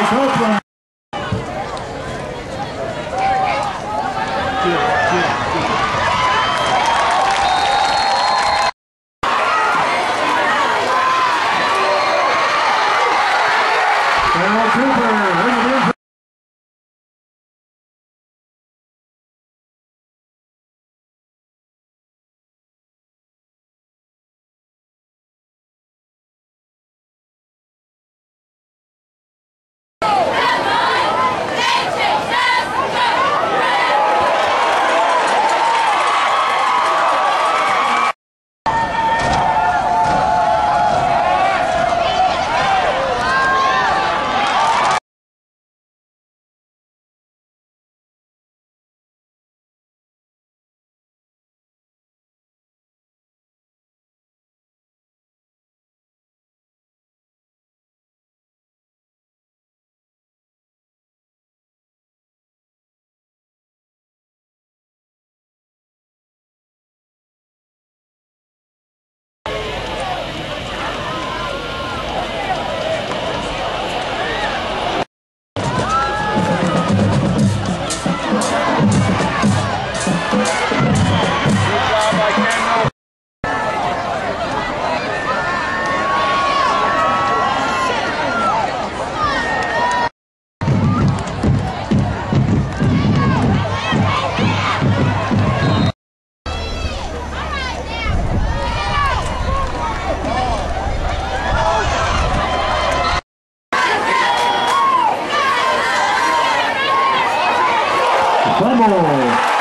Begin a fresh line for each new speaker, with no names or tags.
Nice hook run.
Cooper,
Vamos!